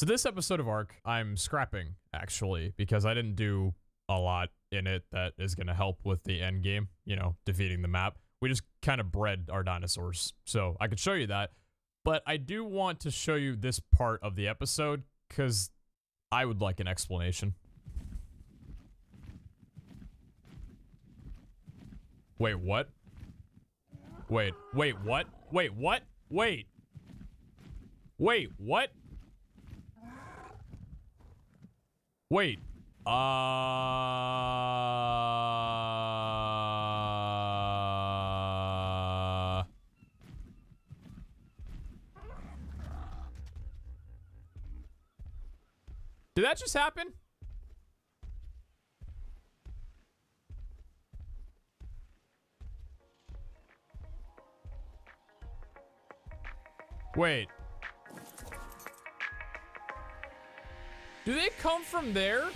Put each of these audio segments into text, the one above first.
So this episode of Ark, I'm scrapping actually because I didn't do a lot in it that is going to help with the end game, you know, defeating the map. We just kind of bred our dinosaurs. So I could show you that, but I do want to show you this part of the episode cuz I would like an explanation. Wait, what? Wait, wait, what? Wait, what? Wait. Wait, what? Wait. Uh... Did that just happen? Wait. Do they come from there?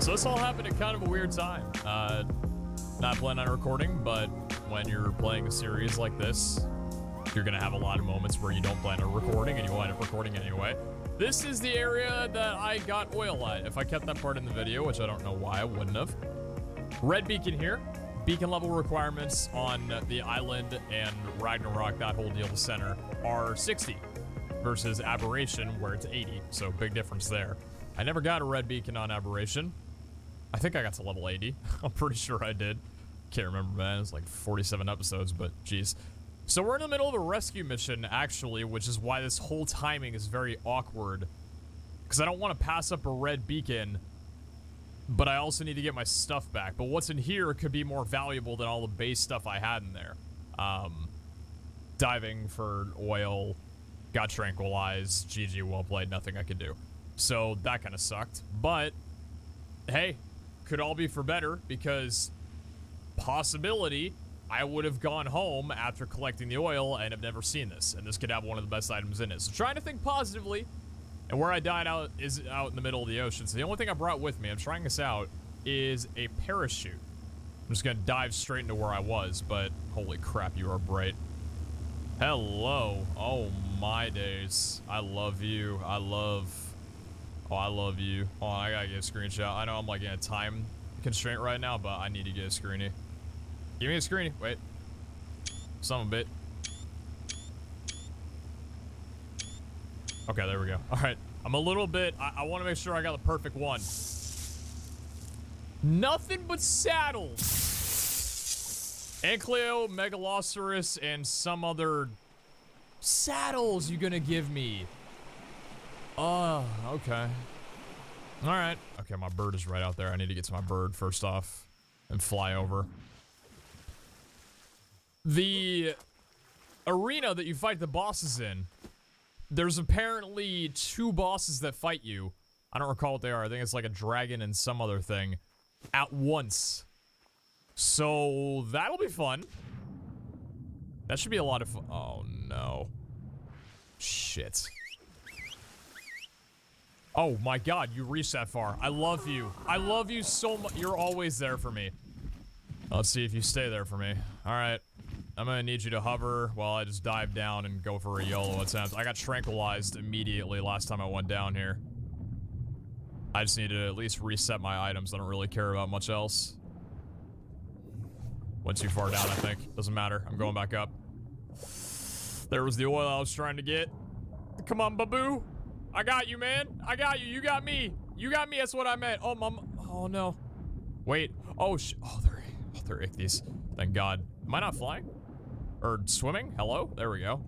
So this all happened at kind of a weird time. Uh, not planning on recording, but when you're playing a series like this, you're gonna have a lot of moments where you don't plan on recording and you wind up recording anyway. This is the area that I got oil at. If I kept that part in the video, which I don't know why I wouldn't have. Red beacon here. Beacon level requirements on the island and Ragnarok, that whole deal, the center, are 60 versus Aberration, where it's 80. So big difference there. I never got a red beacon on Aberration. I think I got to level 80. I'm pretty sure I did. Can't remember, man. It was like 47 episodes, but geez. So we're in the middle of a rescue mission, actually, which is why this whole timing is very awkward. Because I don't want to pass up a red beacon but I also need to get my stuff back. But what's in here could be more valuable than all the base stuff I had in there. Um, diving for oil, got tranquilized, GG well played, nothing I could do. So that kind of sucked. But hey, could all be for better because possibility I would have gone home after collecting the oil and have never seen this. And this could have one of the best items in it. So trying to think positively. And where I died out is out in the middle of the ocean. So the only thing I brought with me, I'm trying this out, is a parachute. I'm just gonna dive straight into where I was, but holy crap, you are bright. Hello. Oh my days. I love you. I love... Oh, I love you. Oh, I gotta get a screenshot. I know I'm like in a time constraint right now, but I need to get a screeny. Give me a screeny. Wait. Some a bit. Okay, there we go. All right. I'm a little bit... I, I want to make sure I got the perfect one. Nothing but saddles. Ankylo, Megalosaurus, and some other saddles you gonna give me. Oh, okay. All right. Okay, my bird is right out there. I need to get to my bird first off and fly over. The arena that you fight the bosses in there's apparently two bosses that fight you. I don't recall what they are. I think it's like a dragon and some other thing at once. So that'll be fun. That should be a lot of fun. Oh no. Shit. Oh my god, you that far. I love you. I love you so much. You're always there for me. Let's see if you stay there for me. All right. I'm gonna need you to hover while I just dive down and go for a YOLO attempt. I got tranquilized immediately last time I went down here. I just need to at least reset my items. I don't really care about much else. Went too far down, I think. Doesn't matter. I'm going back up. There was the oil I was trying to get. Come on, Babu. I got you, man. I got you. You got me. You got me. That's what I meant. Oh, mom. Oh, no. Wait. Oh, sh oh, they're, oh, they're ichthy's. Thank God. Am I not flying? Or swimming? Hello? There we go.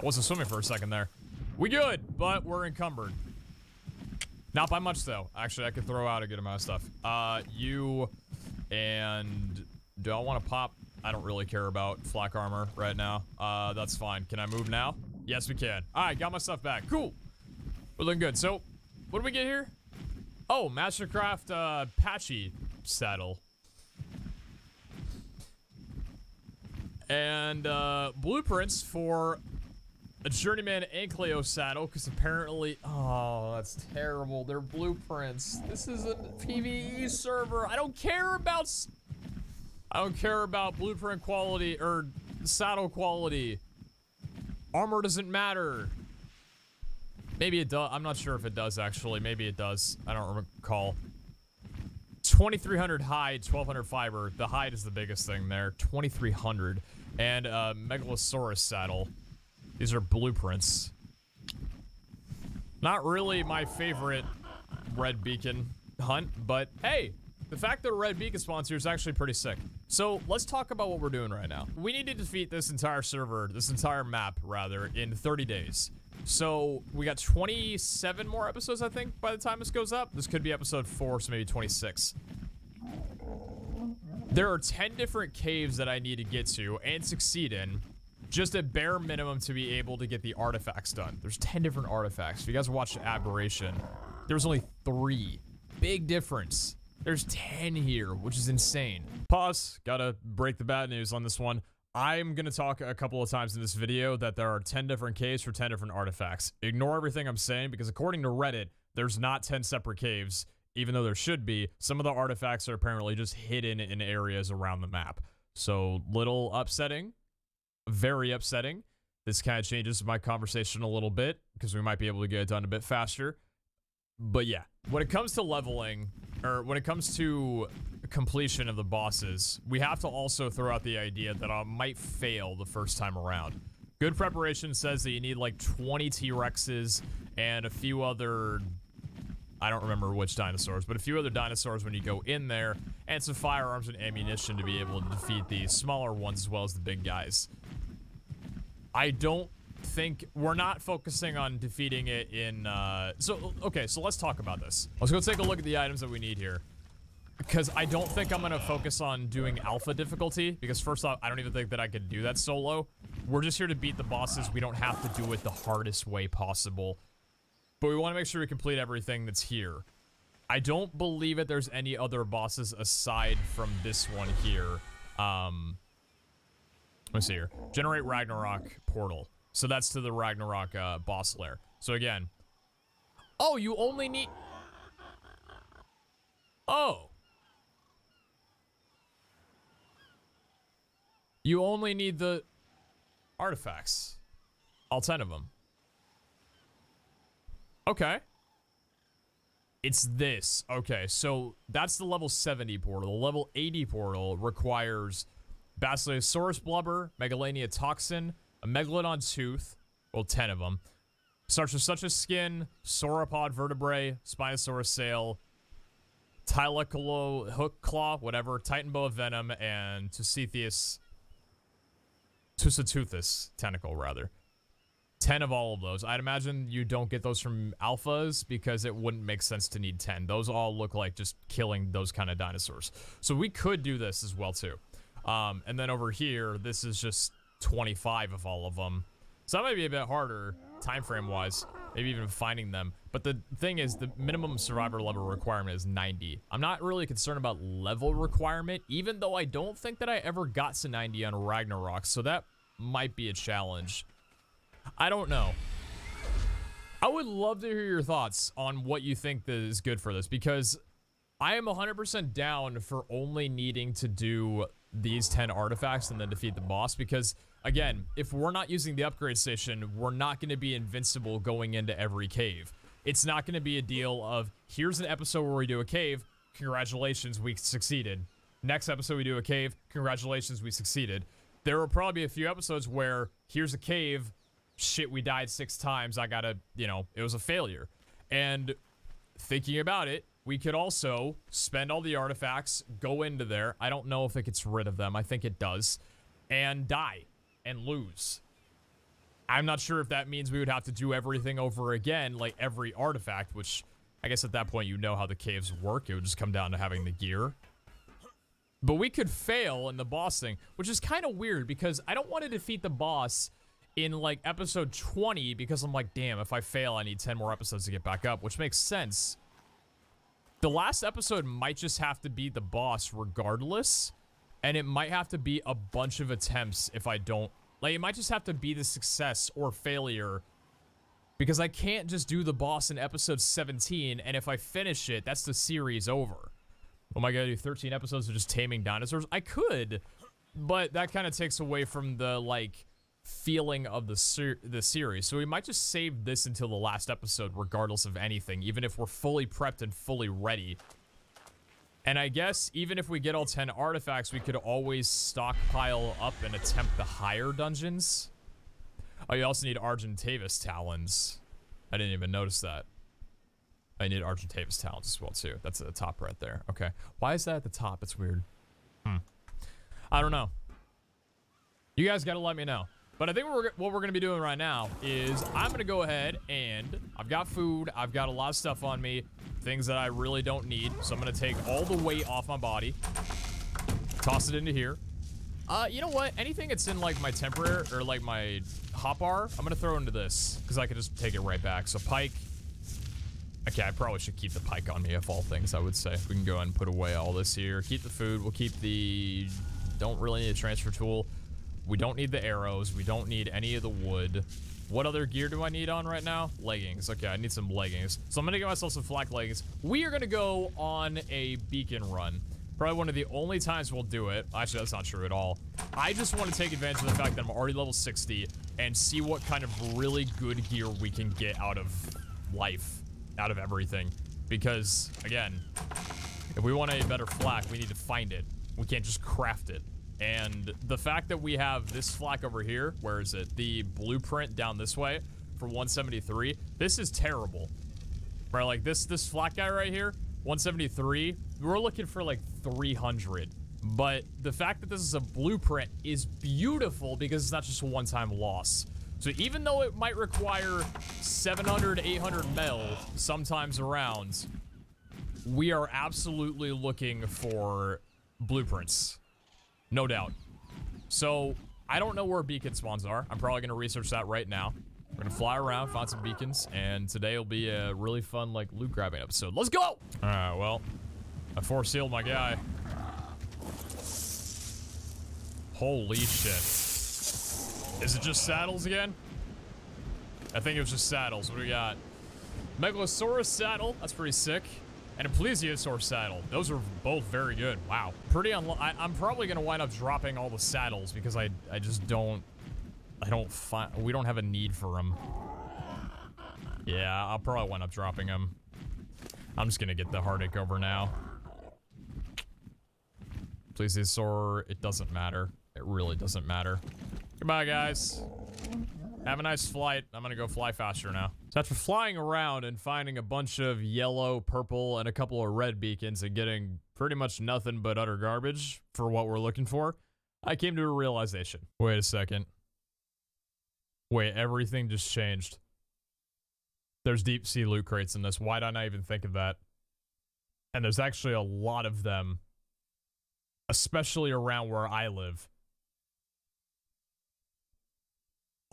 I wasn't swimming for a second there. We good, but we're encumbered. Not by much, though. Actually, I could throw out a good amount of stuff. Uh, you and... Do I want to pop? I don't really care about flak armor right now. Uh, that's fine. Can I move now? Yes, we can. All right, got my stuff back. Cool. We're looking good. So, what do we get here? Oh, Mastercraft uh, Pachy saddle. and uh, blueprints for a journeyman Ankylo saddle because apparently oh that's terrible they're blueprints this is a PvE server I don't care about I don't care about blueprint quality or saddle quality armor doesn't matter Maybe it does. I'm not sure if it does, actually. Maybe it does. I don't recall. 2300 hide, 1200 fiber. The hide is the biggest thing there. 2300. And uh, Megalosaurus saddle. These are blueprints. Not really my favorite red beacon hunt, but hey, the fact that a red beacon spawns here is actually pretty sick. So let's talk about what we're doing right now. We need to defeat this entire server, this entire map rather, in 30 days. So we got 27 more episodes, I think, by the time this goes up. This could be episode 4, so maybe 26. There are 10 different caves that I need to get to and succeed in. Just a bare minimum to be able to get the artifacts done. There's 10 different artifacts. If you guys watched Aberration, there was only three. Big difference. There's 10 here, which is insane. Pause. Gotta break the bad news on this one. I'm going to talk a couple of times in this video that there are 10 different caves for 10 different artifacts. Ignore everything I'm saying because according to Reddit, there's not 10 separate caves, even though there should be. Some of the artifacts are apparently just hidden in areas around the map. So, little upsetting, very upsetting. This kind of changes my conversation a little bit because we might be able to get it done a bit faster. But yeah, when it comes to leveling, or when it comes to completion of the bosses, we have to also throw out the idea that I might fail the first time around. Good preparation says that you need like 20 T-Rexes and a few other I don't remember which dinosaurs, but a few other dinosaurs when you go in there, and some firearms and ammunition to be able to defeat the smaller ones as well as the big guys. I don't think we're not focusing on defeating it in, uh, so, okay, so let's talk about this. Let's go take a look at the items that we need here. Because I don't think I'm going to focus on doing alpha difficulty, because first off, I don't even think that I could do that solo. We're just here to beat the bosses. We don't have to do it the hardest way possible. But we want to make sure we complete everything that's here. I don't believe that there's any other bosses aside from this one here. Um, let's see here. Generate Ragnarok portal. So that's to the Ragnarok uh, boss lair. So again, oh, you only need. Oh. You only need the artifacts. All 10 of them. Okay. It's this. Okay, so that's the level 70 portal. The level 80 portal requires Basilosaurus blubber, Megalania toxin, a Megalodon tooth, well, 10 of them, such as such a skin, sauropod vertebrae, Spinosaurus sail, Thylacoleo hook claw, whatever, Titan boa venom, and Tusitheus, Tusoteuthis tentacle, rather. 10 of all of those. I'd imagine you don't get those from alphas because it wouldn't make sense to need 10. Those all look like just killing those kind of dinosaurs. So we could do this as well too. Um, and then over here, this is just 25 of all of them. So that might be a bit harder time frame wise, maybe even finding them. But the thing is, the minimum survivor level requirement is 90. I'm not really concerned about level requirement, even though I don't think that I ever got to 90 on Ragnarok. So that might be a challenge. I don't know. I would love to hear your thoughts on what you think that is good for this because I am 100% down for only needing to do these 10 artifacts and then defeat the boss because again, if we're not using the upgrade station, we're not going to be invincible going into every cave. It's not going to be a deal of here's an episode where we do a cave, congratulations, we succeeded. Next episode we do a cave, congratulations, we succeeded. There will probably be a few episodes where here's a cave, shit, we died six times. I gotta, you know, it was a failure. And thinking about it, we could also spend all the artifacts, go into there. I don't know if it gets rid of them. I think it does. And die and lose. I'm not sure if that means we would have to do everything over again, like every artifact, which I guess at that point you know how the caves work. It would just come down to having the gear. But we could fail in the boss thing, which is kind of weird because I don't want to defeat the boss in like episode 20 because I'm like, damn, if I fail, I need 10 more episodes to get back up, which makes sense. The last episode might just have to be the boss regardless, and it might have to be a bunch of attempts if I don't, like it might just have to be the success or failure because I can't just do the boss in episode 17, and if I finish it, that's the series over. Oh my god, do 13 episodes of just taming dinosaurs? I could, but that kind of takes away from the, like, feeling of the ser- the series. So we might just save this until the last episode, regardless of anything, even if we're fully prepped and fully ready. And I guess even if we get all 10 artifacts, we could always stockpile up and attempt the higher dungeons. Oh, you also need Argentavis talons. I didn't even notice that. I need Argentavis talons as well, too. That's at the top right there. Okay. Why is that at the top? It's weird. Hmm. I don't know. You guys got to let me know. But I think we're, what we're going to be doing right now is I'm going to go ahead and I've got food. I've got a lot of stuff on me. Things that I really don't need. So I'm going to take all the weight off my body. Toss it into here. Uh, you know what? Anything that's in like my temporary or like my hotbar, I'm going to throw into this because I can just take it right back. So pike. Okay, I probably should keep the pike on me of all things, I would say. We can go ahead and put away all this here. Keep the food. We'll keep the... Don't really need a transfer tool. We don't need the arrows. We don't need any of the wood. What other gear do I need on right now? Leggings. Okay, I need some leggings. So I'm to get myself some flak leggings. We are to go on a beacon run. Probably one of the only times we'll do it. Actually, that's not true at all. I just want to take advantage of the fact that I'm already level 60 and see what kind of really good gear we can get out of life, out of everything. Because, again, if we want a better flak, we need to find it. We can't just craft it. And the fact that we have this flak over here, where is it? The blueprint down this way for 173. This is terrible. Right, like this this flak guy right here, 173. We're looking for like 300. But the fact that this is a blueprint is beautiful because it's not just a one-time loss. So even though it might require 700, 800 mil sometimes around, we are absolutely looking for blueprints. No doubt. So, I don't know where beacon spawns are. I'm probably going to research that right now. We're going to fly around, find some beacons, and today will be a really fun, like, loot grabbing episode. Let's go! All right, well, I force sealed my guy. Holy shit. Is it just saddles again? I think it was just saddles. What do we got? Megalosaurus saddle. That's pretty sick and a Plesiosaur saddle. Those are both very good. Wow. Pretty I, am probably going to wind up dropping all the saddles because I, I just don't, I don't find, we don't have a need for them. Yeah, I'll probably wind up dropping them. I'm just going to get the heartache over now. Plesiosaur, it doesn't matter. It really doesn't matter. Goodbye, guys. Have a nice flight. I'm gonna go fly faster now. So after flying around and finding a bunch of yellow, purple, and a couple of red beacons and getting pretty much nothing but utter garbage for what we're looking for, I came to a realization. Wait a second. Wait, everything just changed. There's deep sea loot crates in this. Why didn't I even think of that? And there's actually a lot of them, especially around where I live.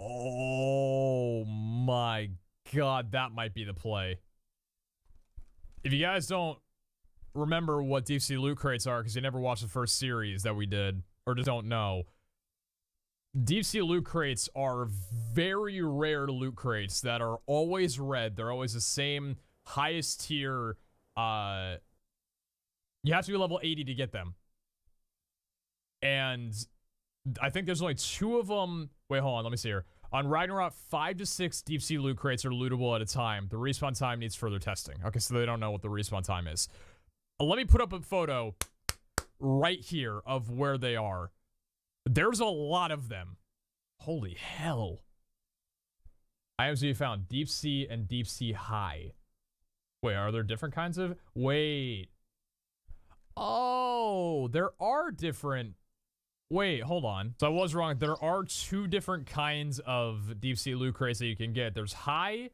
Oh my god, that might be the play. If you guys don't remember what deep sea loot crates are because you never watched the first series that we did, or just don't know, deep sea loot crates are very rare loot crates that are always red. They're always the same highest tier. Uh, you have to be level 80 to get them. And I think there's only two of them. Wait, hold on. Let me see here. On Ragnarok, five to six deep sea loot crates are lootable at a time. The respawn time needs further testing. Okay, so they don't know what the respawn time is. Uh, let me put up a photo right here of where they are. There's a lot of them. Holy hell. IMZ found deep sea and deep sea high. Wait, are there different kinds of? Wait. Oh, there are different Wait, hold on. So I was wrong. There are two different kinds of deep sea loot crates that you can get. There's high,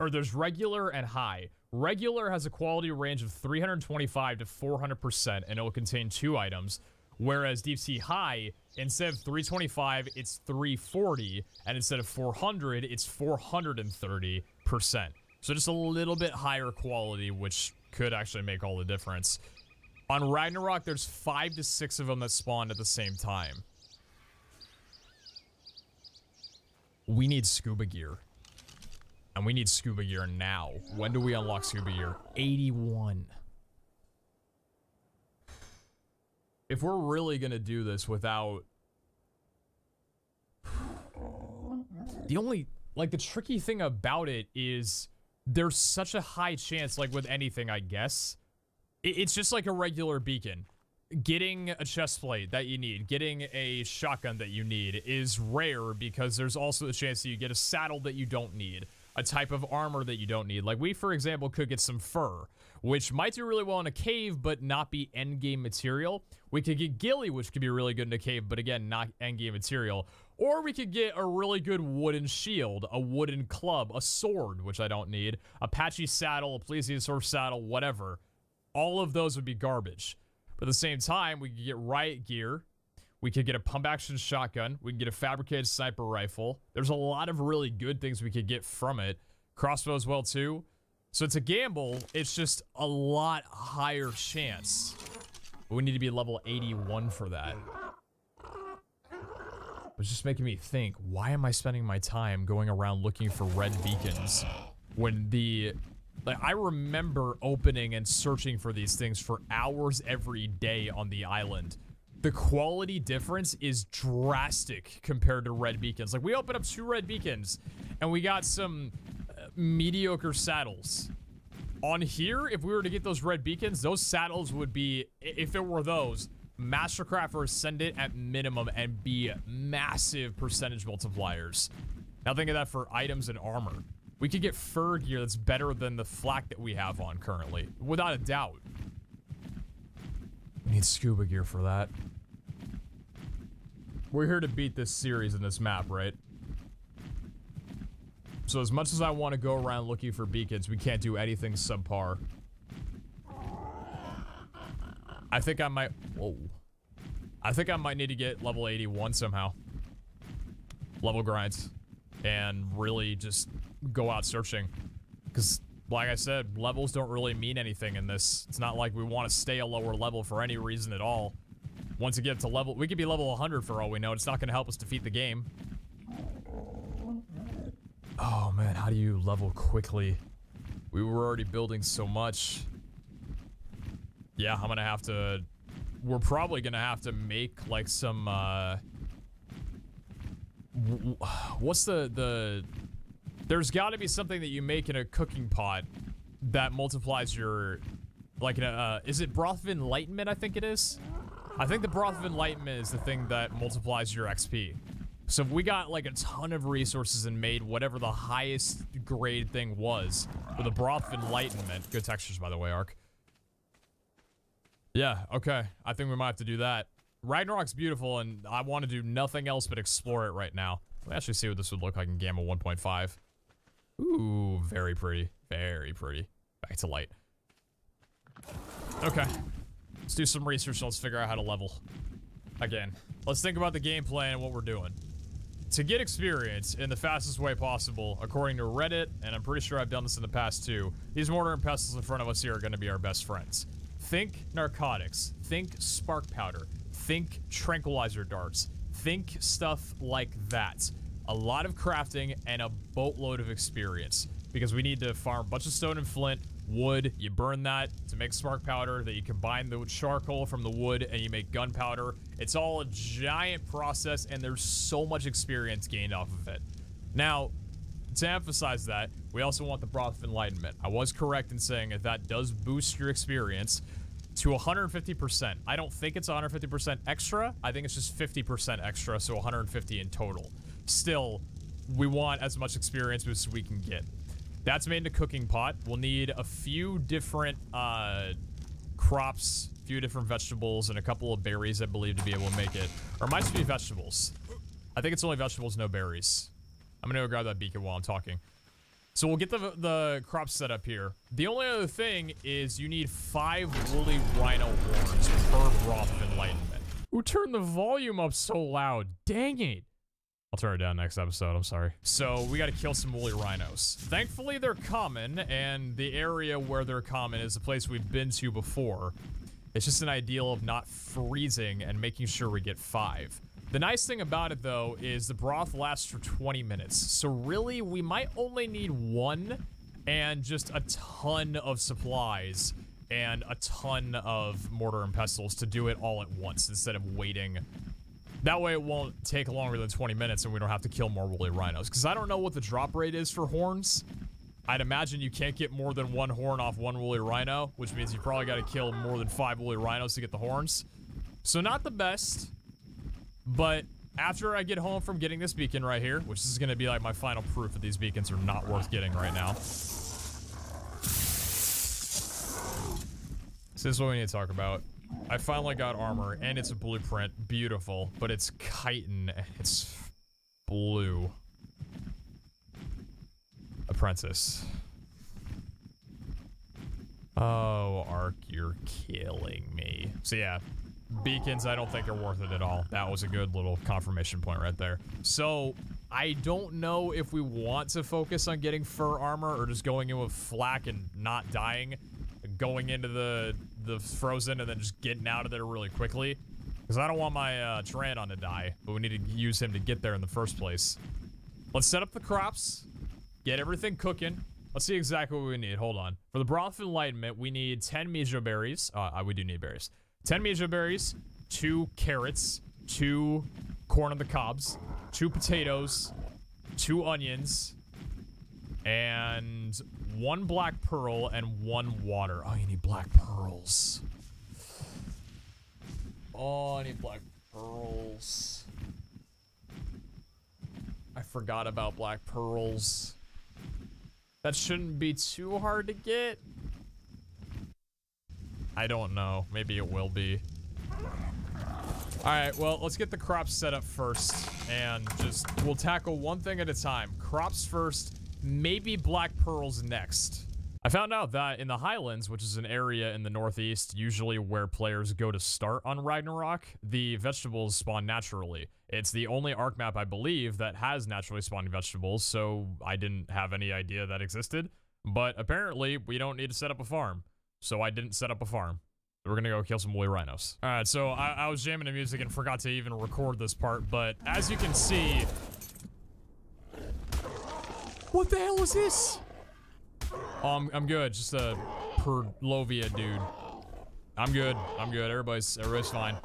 or there's regular and high. Regular has a quality range of 325 to 400%, and it will contain two items. Whereas Deep Sea High, instead of 325, it's 340, and instead of 400, it's 430%. So just a little bit higher quality, which could actually make all the difference. On Ragnarok, there's five to six of them that spawn at the same time. We need scuba gear. And we need scuba gear now. When do we unlock scuba gear? 81. If we're really gonna do this without... The only, like, the tricky thing about it is there's such a high chance, like with anything, I guess. It's just like a regular beacon. Getting a chest plate that you need, getting a shotgun that you need is rare because there's also a chance that you get a saddle that you don't need, a type of armor that you don't need. Like we, for example, could get some fur, which might do really well in a cave, but not be endgame material. We could get ghillie, which could be really good in a cave, but again, not endgame material. Or we could get a really good wooden shield, a wooden club, a sword, which I don't need, a Pachy saddle, a plesiosaur saddle, whatever. All of those would be garbage. But at the same time, we could get riot gear. We could get a pump action shotgun. We can get a fabricated sniper rifle. There's a lot of really good things we could get from it. Crossbow as well, too. So it's a gamble. It's just a lot higher chance. We need to be level 81 for that It's just making me think, why am I spending my time going around looking for red beacons when the like I remember opening and searching for these things for hours every day on the island. The quality difference is drastic compared to red beacons. Like we opened up two red beacons and we got some uh, mediocre saddles. On here, if we were to get those red beacons, those saddles would be, if it were those, Mastercraft or Ascendant at minimum and be massive percentage multipliers. Now think of that for items and armor. We could get fur gear that's better than the flak that we have on currently, without a doubt. We need scuba gear for that. We're here to beat this series in this map, right? So as much as I want to go around looking for beacons, we can't do anything subpar. I think I might... Whoa. I think I might need to get level 81 somehow. Level grinds. And really just go out searching. Because, like I said, levels don't really mean anything in this. It's not like we want to stay a lower level for any reason at all. Once we get to level... We could be level 100 for all we know. It's not going to help us defeat the game. Oh, man. How do you level quickly? We were already building so much. Yeah, I'm gonna have to... We're probably gonna have to make, like, some, uh... What's the, the... There's gotta be something that you make in a cooking pot that multiplies your... Like, uh, is it Broth of Enlightenment, I think it is? I think the Broth of Enlightenment is the thing that multiplies your XP. So if we got like a ton of resources and made whatever the highest grade thing was with a Broth of Enlightenment, good textures by the way, Ark, yeah, okay. I think we might have to do that. Ragnarok's beautiful, and I want to do nothing else but explore it right now. Let me actually see what this would look like in Gamma 1.5. Ooh, very pretty. Very pretty. Back to light. Okay. Let's do some research and let's figure out how to level. Again, let's think about the gameplay and what we're doing. To get experience in the fastest way possible, according to Reddit, and I'm pretty sure I've done this in the past too, these mortar and pestles in front of us here are going to be our best friends. Think narcotics. Think spark powder. Think tranquilizer darts. Think stuff like that. A lot of crafting and a boatload of experience because we need to farm a bunch of stone and flint, wood, you burn that to make spark powder, that you combine the charcoal from the wood and you make gunpowder. It's all a giant process and there's so much experience gained off of it. Now, to emphasize that, we also want the Broth of Enlightenment. I was correct in saying that that does boost your experience to 150%. I don't think it's 150% extra. I think it's just 50% extra, so 150 in total. Still, we want as much experience as we can get. That's made in a cooking pot. We'll need a few different uh, crops, a few different vegetables, and a couple of berries, I believe, to be able to make it. Or it might just be vegetables. I think it's only vegetables, no berries. I'm gonna go grab that beacon while I'm talking. So we'll get the, the crops set up here. The only other thing is you need five woolly rhino horns per broth of enlightenment. Who turned the volume up so loud? Dang it. I'll turn it down next episode, I'm sorry. So we gotta kill some woolly rhinos. Thankfully they're common, and the area where they're common is a place we've been to before. It's just an ideal of not freezing and making sure we get five. The nice thing about it, though, is the broth lasts for 20 minutes. So really, we might only need one and just a ton of supplies and a ton of mortar and pestles to do it all at once instead of waiting That way it won't take longer than 20 minutes and we don't have to kill more woolly rhinos. Because I don't know what the drop rate is for horns. I'd imagine you can't get more than one horn off one woolly rhino, which means you probably got to kill more than five woolly rhinos to get the horns. So not the best, but after I get home from getting this beacon right here, which is going to be like my final proof that these beacons are not worth getting right now. This is what we need to talk about. I finally got armor, and it's a blueprint. Beautiful, but it's chitin. It's blue. Apprentice. Oh, Ark, you're killing me. So yeah, beacons I don't think are worth it at all. That was a good little confirmation point right there. So I don't know if we want to focus on getting fur armor or just going in with flak and not dying, going into the the frozen and then just getting out of there really quickly. Because I don't want my uh, Pteranodon to die, but we need to use him to get there in the first place. Let's set up the crops, get everything cooking. Let's see exactly what we need. Hold on. For the Broth of Enlightenment, we need 10 Mejo berries. Uh, we do need berries. 10 Mejo berries, 2 carrots, 2 corn on the cobs, 2 potatoes, 2 onions, and 1 black pearl and 1 water. Oh, you need black pearls. Oh, I need black pearls. I forgot about black pearls. That shouldn't be too hard to get. I don't know. Maybe it will be. Alright, well, let's get the crops set up first. And just, we'll tackle one thing at a time. Crops first, maybe black pearls next. I found out that in the Highlands, which is an area in the northeast, usually where players go to start on Ragnarok, the vegetables spawn naturally. It's the only Ark map, I believe, that has naturally spawning vegetables, so I didn't have any idea that existed. But apparently, we don't need to set up a farm so I didn't set up a farm. We're gonna go kill some woolly rhinos. All right, so I, I was jamming the music and forgot to even record this part, but as you can see... What the hell is this? Oh, I'm, I'm good. Just a Purlovia dude. I'm good. I'm good. Everybody's everybody's fine.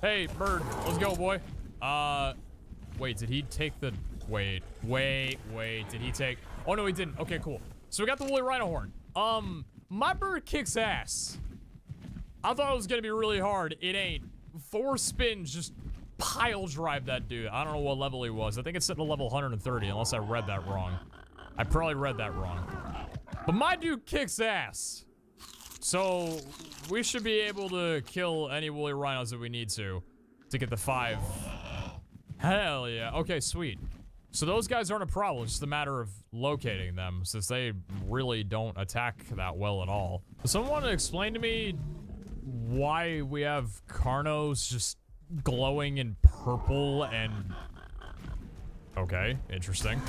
Hey, bird. Let's go, boy. Uh, wait. Did he take the? Wait, wait, wait. Did he take? Oh no, he didn't. Okay, cool. So we got the woolly rhino horn. Um, my bird kicks ass. I thought it was gonna be really hard. It ain't. Four spins just pile drive that dude. I don't know what level he was. I think it's at level 130, unless I read that wrong. I probably read that wrong. But my dude kicks ass. So, we should be able to kill any woolly rhinos that we need to, to get the five. Hell yeah. Okay, sweet. So those guys aren't a problem. It's just a matter of locating them, since they really don't attack that well at all. Someone want to explain to me why we have Carnos just glowing in purple and... Okay, interesting.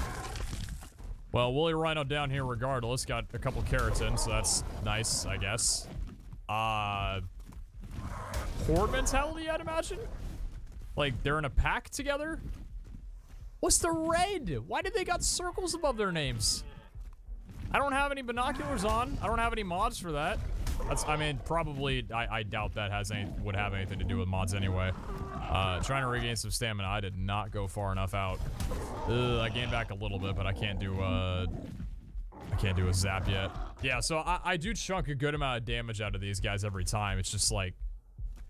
Well, Woolly Rhino down here regardless. Got a couple carrots in, so that's nice, I guess. Uh... Horde mentality, I'd imagine? Like, they're in a pack together? What's the red? Why did they got circles above their names? I don't have any binoculars on. I don't have any mods for that. That's, I mean, probably, I, I doubt that has any, would have anything to do with mods anyway. Uh, trying to regain some stamina. I did not go far enough out. Ugh, I gained back a little bit, but I can't do, uh, I can't do a zap yet. Yeah, so I, I do chunk a good amount of damage out of these guys every time. It's just like,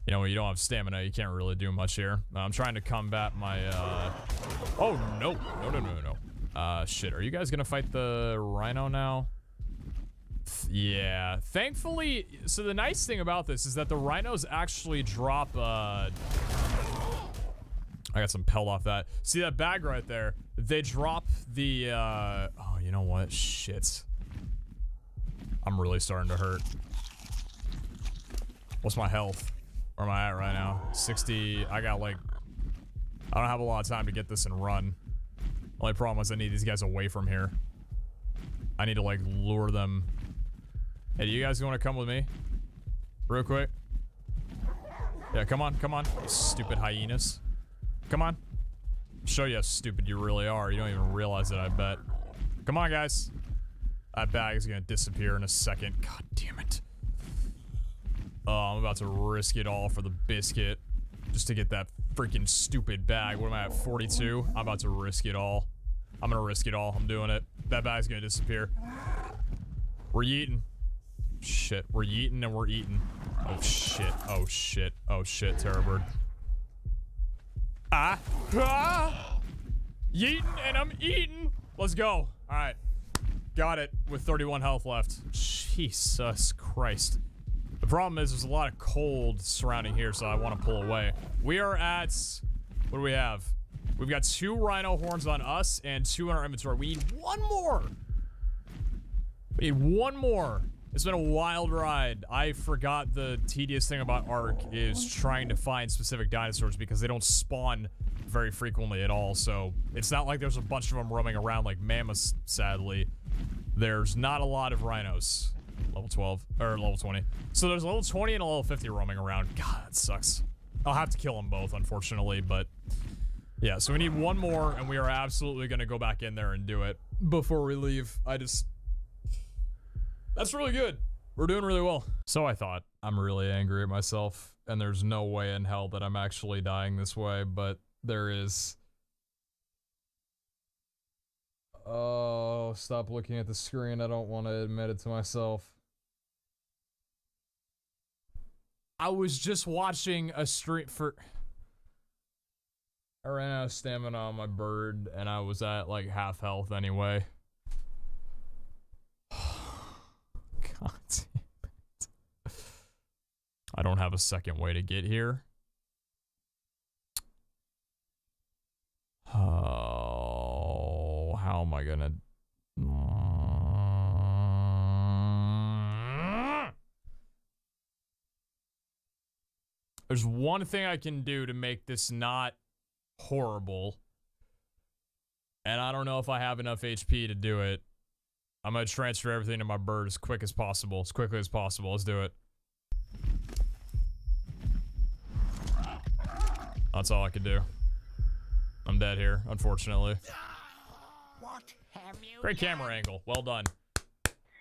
you know, when you don't have stamina, you can't really do much here. I'm trying to combat my, uh... Oh, no. No, no, no, no. Uh, shit. Are you guys gonna fight the rhino now? Yeah. Thankfully, so the nice thing about this is that the rhinos actually drop, uh... I got some pelt off that. See that bag right there? They drop the, uh... Oh, you know what? Shit. I'm really starting to hurt. What's my health? Where am I at right now? 60. I got like... I don't have a lot of time to get this and run. Only problem is I need these guys away from here. I need to like lure them. Hey, do you guys want to come with me? Real quick. Yeah, come on, come on. You stupid hyenas. Come on. Show you how stupid you really are. You don't even realize it, I bet. Come on, guys. That bag is gonna disappear in a second. God damn it. Oh, I'm about to risk it all for the biscuit. Just to get that freaking stupid bag. What am I at? 42? I'm about to risk it all. I'm gonna risk it all. I'm doing it. That bag's gonna disappear. We're eating. Shit, we're eating and we're eating. Oh shit, oh shit, oh shit, Terrorbird. Ah! Ah! Yeeting and I'm eating! Let's go. Alright. Got it with 31 health left. Jesus Christ. The problem is there's a lot of cold surrounding here, so I want to pull away. We are at... What do we have? We've got two rhino horns on us and two in our inventory. We need one more! We need one more. It's been a wild ride. I forgot the tedious thing about Ark is trying to find specific dinosaurs because they don't spawn very frequently at all. So it's not like there's a bunch of them roaming around like mammoths, sadly. There's not a lot of rhinos. Level 12, or level 20. So there's a level 20 and a level 50 roaming around. God, that sucks. I'll have to kill them both, unfortunately, but... Yeah, so we need one more, and we are absolutely going to go back in there and do it before we leave. I just... That's really good. We're doing really well. So I thought. I'm really angry at myself, and there's no way in hell that I'm actually dying this way, but there is. Oh, stop looking at the screen. I don't want to admit it to myself. I was just watching a stream for. I ran out of stamina on my bird, and I was at like half health anyway. God damn it. I don't have a second way to get here. Uh, Oh, I gonna... There's one thing I can do to make this not horrible. And I don't know if I have enough HP to do it. I'm gonna transfer everything to my bird as quick as possible, as quickly as possible. Let's do it. That's all I can do. I'm dead here, unfortunately. Great camera angle. Well done.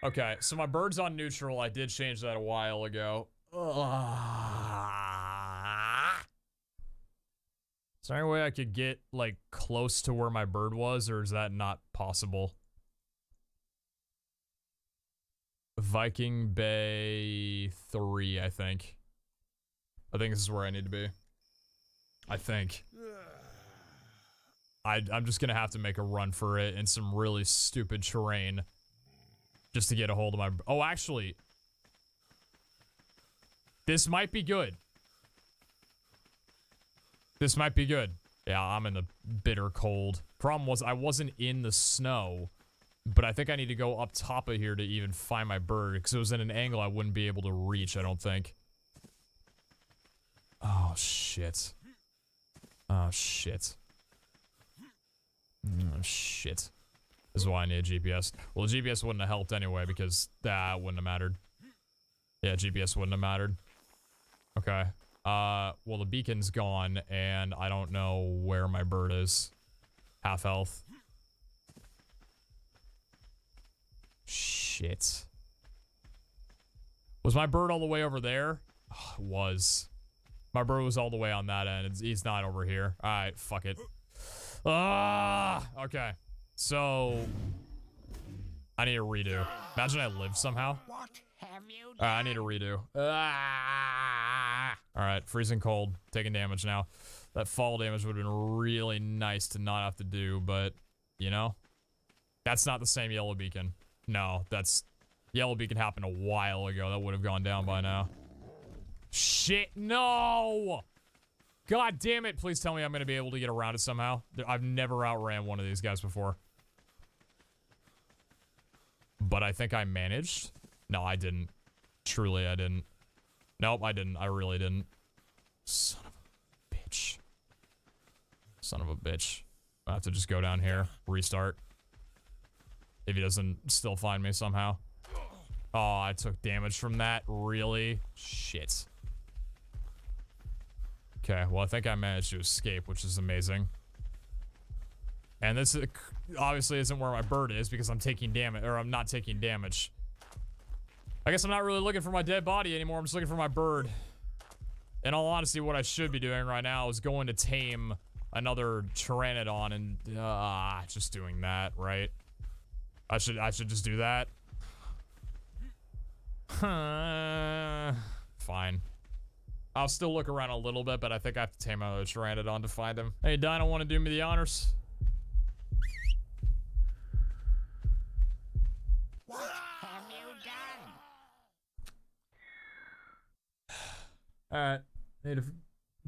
Okay, so my bird's on neutral. I did change that a while ago. Is there any way I could get, like, close to where my bird was, or is that not possible? Viking Bay 3, I think. I think this is where I need to be. I think. I, I'm just gonna have to make a run for it in some really stupid terrain. Just to get a hold of my... Oh, actually. This might be good. This might be good. Yeah, I'm in the bitter cold. Problem was, I wasn't in the snow. But I think I need to go up top of here to even find my bird. Because it was in an angle I wouldn't be able to reach, I don't think. Oh, shit. Oh, shit. Oh, shit. This is why I need GPS. Well, GPS wouldn't have helped anyway, because that wouldn't have mattered. Yeah, GPS wouldn't have mattered. Okay. Uh, well, the beacon's gone, and I don't know where my bird is. Half health. Shit. Was my bird all the way over there? Oh, was. My bird was all the way on that end. It's, he's not over here. All right, fuck it. Ah, okay. So, I need a redo. Imagine I live somehow. What have you done? I need a redo. Ah. All right, freezing cold, taking damage now. That fall damage would have been really nice to not have to do, but, you know, that's not the same yellow beacon. No, that's... Yellow beacon happened a while ago. That would have gone down by now. Shit, no! God damn it, please tell me I'm going to be able to get around it somehow. I've never outran one of these guys before. But I think I managed. No, I didn't. Truly, I didn't. Nope, I didn't. I really didn't. Son of a bitch. Son of a bitch. I have to just go down here, restart. If he doesn't still find me somehow. Oh, I took damage from that. Really? Shit. Okay, well, I think I managed to escape, which is amazing. And this is, obviously isn't where my bird is because I'm taking damage, or I'm not taking damage. I guess I'm not really looking for my dead body anymore. I'm just looking for my bird. in all honesty, what I should be doing right now is going to tame another Pteranodon and uh, just doing that, right? I should I should just do that. Fine. I'll still look around a little bit, but I think I have to tame another Pteranodon to find him. Hey, Dino, want to do me the honors? What have you done? Alright. Need to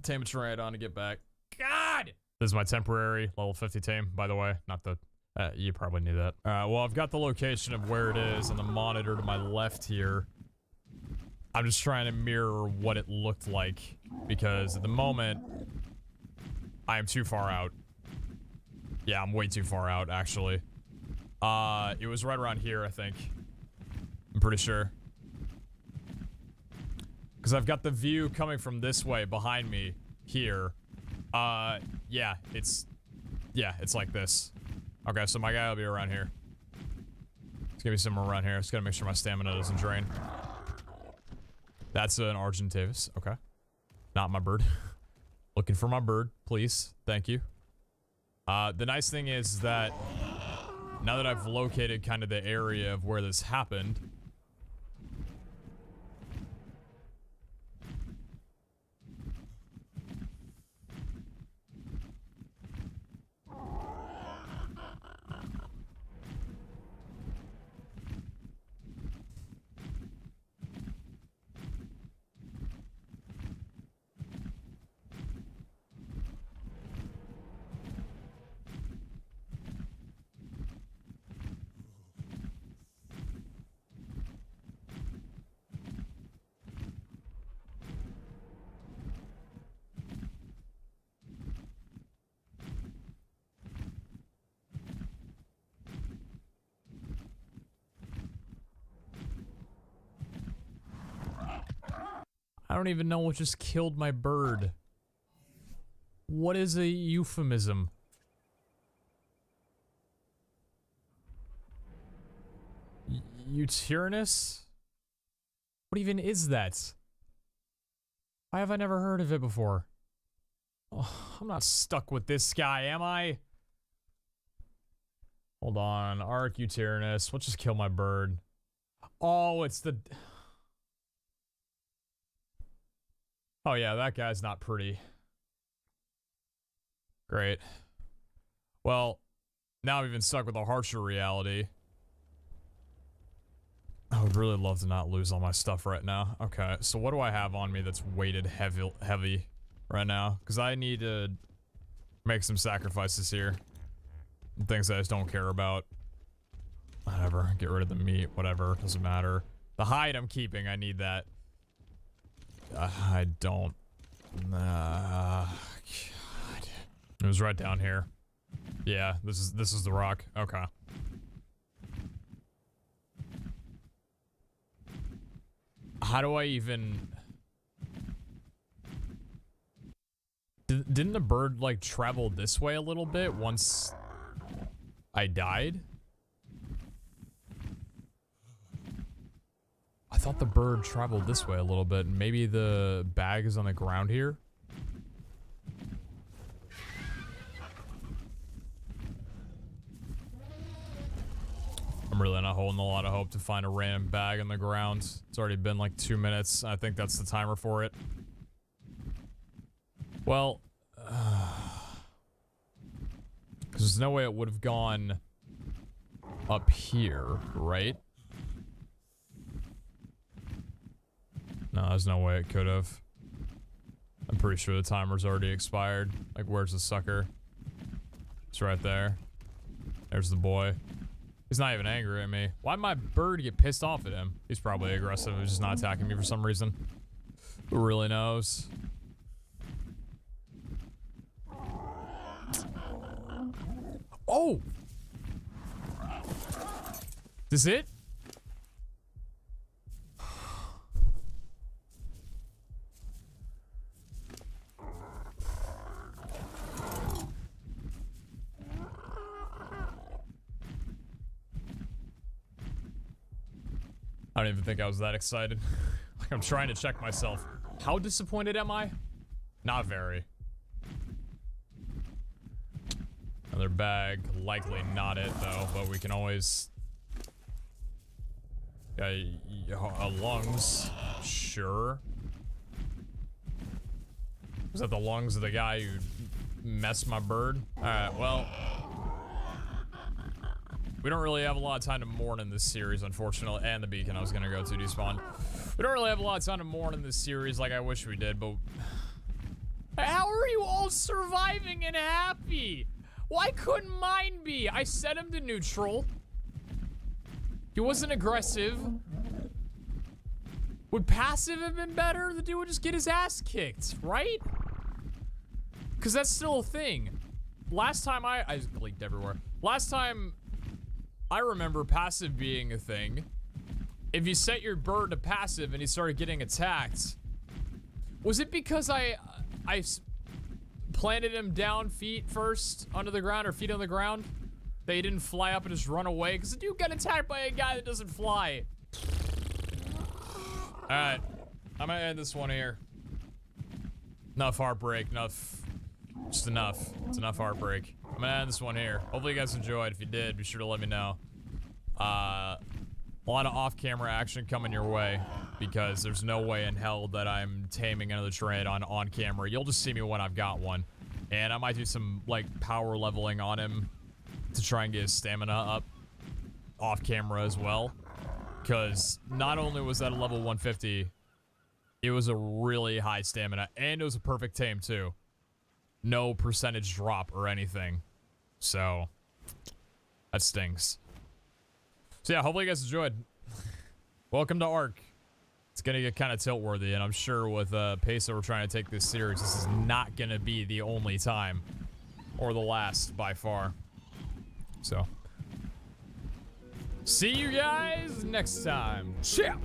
tame a Pteranodon to get back. God! This is my temporary level 50 tame, by the way. Not the... Uh, you probably knew that. Alright, well, I've got the location of where it is on the monitor to my left here. I'm just trying to mirror what it looked like because at the moment, I am too far out. Yeah, I'm way too far out, actually. Uh, it was right around here, I think. I'm pretty sure. Because I've got the view coming from this way behind me here. Uh, yeah, it's... Yeah, it's like this. Okay, so my guy will be around here. Let's give me somewhere around here. Just gotta make sure my stamina doesn't drain. That's an Argentavis. Okay. Not my bird. Looking for my bird, please. Thank you. Uh, the nice thing is that now that I've located kind of the area of where this happened, don't even know what just killed my bird. What is a euphemism? Y Utyrannus? What even is that? Why have I never heard of it before? Oh, I'm not stuck with this guy, am I? Hold on. Archaeotyrannus. Let's just kill my bird. Oh, it's the... Oh yeah, that guy's not pretty. Great. Well, now I've been stuck with a harsher reality. I would really love to not lose all my stuff right now. Okay, so what do I have on me that's weighted heavy, heavy right now? Because I need to make some sacrifices here. Things I just don't care about. Whatever, get rid of the meat, whatever, doesn't matter. The hide I'm keeping, I need that. Uh, I don't. Uh, God. It was right down here. Yeah, this is this is the rock. Okay. How do I even? Didn't the bird like travel this way a little bit once I died? Thought the bird traveled this way a little bit. Maybe the bag is on the ground here? I'm really not holding a lot of hope to find a random bag on the ground. It's already been like two minutes. I think that's the timer for it. Well, because uh, there's no way it would have gone up here, right? No, there's no way it could have. I'm pretty sure the timer's already expired. Like, where's the sucker? It's right there. There's the boy. He's not even angry at me. Why'd my bird get pissed off at him? He's probably aggressive. He's just not attacking me for some reason. Who really knows? Oh! This it? I don't even think I was that excited. like I'm trying to check myself. How disappointed am I? Not very. Another bag. Likely not it, though, but we can always... Uh, uh, lungs. Sure. Was that the lungs of the guy who messed my bird? Alright, well... We don't really have a lot of time to mourn in this series, unfortunately. And the beacon I was gonna go to despawn. We don't really have a lot of time to mourn in this series like I wish we did, but... How are you all surviving and happy? Why couldn't mine be? I set him to neutral. He wasn't aggressive. Would passive have been better? The dude would just get his ass kicked, right? Because that's still a thing. Last time I... I just leaked everywhere. Last time I remember passive being a thing. If you set your bird to passive and he started getting attacked, was it because I I planted him down feet first under the ground or feet on the ground? They didn't fly up and just run away because the dude got attacked by a guy that doesn't fly. All right, I'm gonna end this one here. Enough heartbreak, enough, just enough. It's enough heartbreak. I'm gonna end this one here. Hopefully you guys enjoyed. If you did, be sure to let me know. Uh, a lot of off-camera action coming your way because there's no way in hell that I'm taming another trade on on camera. You'll just see me when I've got one. And I might do some like power leveling on him to try and get his stamina up off camera as well. Because not only was that a level 150, it was a really high stamina and it was a perfect tame too. No percentage drop or anything. So that stings. So yeah, hopefully you guys enjoyed. Welcome to Ark. It's gonna get kind of tilt-worthy, and I'm sure with uh, pace that we're trying to take this series, this is not gonna be the only time. Or the last, by far. So. See you guys next time. Ciao!